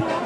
doble.